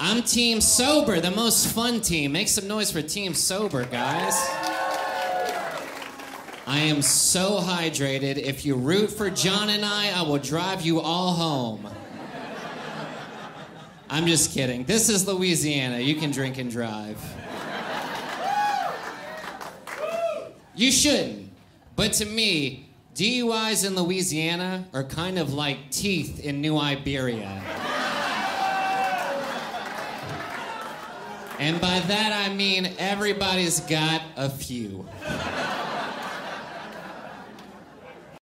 I'm Team Sober, the most fun team. Make some noise for Team Sober, guys. I am so hydrated. If you root for John and I, I will drive you all home. I'm just kidding. This is Louisiana. You can drink and drive. You shouldn't. But to me, DUIs in Louisiana are kind of like teeth in New Iberia. And by that I mean everybody's got a few.